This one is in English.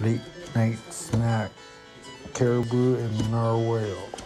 Late night snack, caribou and narwhal.